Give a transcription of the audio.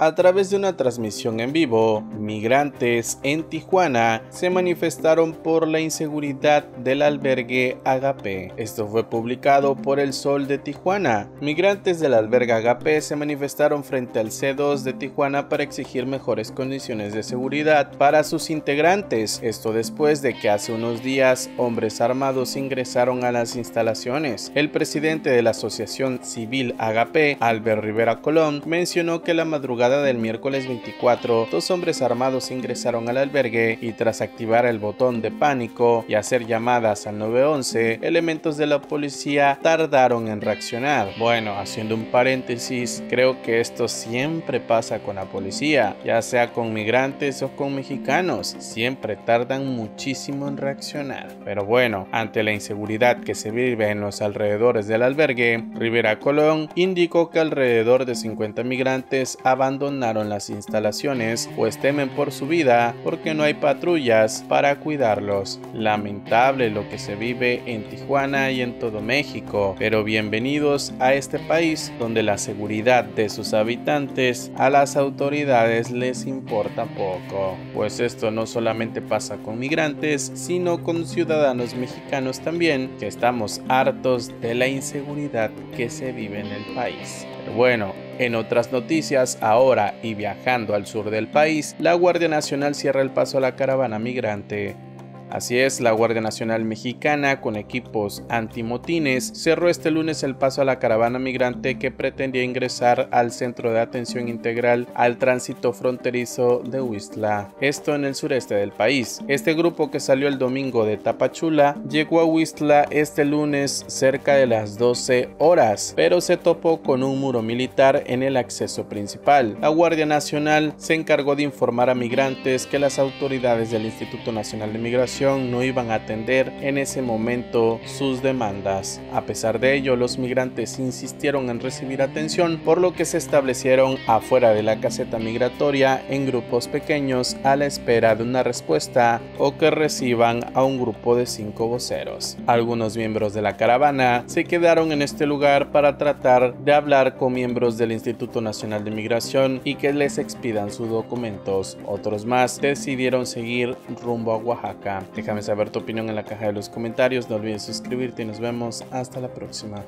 A través de una transmisión en vivo, migrantes en Tijuana se manifestaron por la inseguridad del albergue Agape. Esto fue publicado por El Sol de Tijuana. Migrantes del albergue Agape se manifestaron frente al C2 de Tijuana para exigir mejores condiciones de seguridad para sus integrantes. Esto después de que hace unos días hombres armados ingresaron a las instalaciones. El presidente de la Asociación Civil Agape, Albert Rivera Colón, mencionó que la madrugada del miércoles 24, dos hombres armados ingresaron al albergue y tras activar el botón de pánico y hacer llamadas al 911, elementos de la policía tardaron en reaccionar. Bueno, haciendo un paréntesis, creo que esto siempre pasa con la policía, ya sea con migrantes o con mexicanos, siempre tardan muchísimo en reaccionar. Pero bueno, ante la inseguridad que se vive en los alrededores del albergue, Rivera Colón indicó que alrededor de 50 migrantes abandonaron abandonaron las instalaciones pues temen por su vida porque no hay patrullas para cuidarlos. Lamentable lo que se vive en Tijuana y en todo México, pero bienvenidos a este país donde la seguridad de sus habitantes a las autoridades les importa poco. Pues esto no solamente pasa con migrantes, sino con ciudadanos mexicanos también, que estamos hartos de la inseguridad que se vive en el país. bueno, en otras noticias, ahora y viajando al sur del país, la Guardia Nacional cierra el paso a la caravana migrante. Así es, la Guardia Nacional Mexicana, con equipos antimotines, cerró este lunes el paso a la caravana migrante que pretendía ingresar al Centro de Atención Integral al Tránsito Fronterizo de Huistla, esto en el sureste del país. Este grupo que salió el domingo de Tapachula llegó a Huistla este lunes cerca de las 12 horas, pero se topó con un muro militar en el acceso principal. La Guardia Nacional se encargó de informar a migrantes que las autoridades del Instituto Nacional de Migración no iban a atender en ese momento sus demandas. A pesar de ello, los migrantes insistieron en recibir atención, por lo que se establecieron afuera de la caseta migratoria en grupos pequeños a la espera de una respuesta o que reciban a un grupo de cinco voceros. Algunos miembros de la caravana se quedaron en este lugar para tratar de hablar con miembros del Instituto Nacional de Migración y que les expidan sus documentos. Otros más decidieron seguir rumbo a Oaxaca. Déjame saber tu opinión en la caja de los comentarios, no olvides suscribirte y nos vemos hasta la próxima.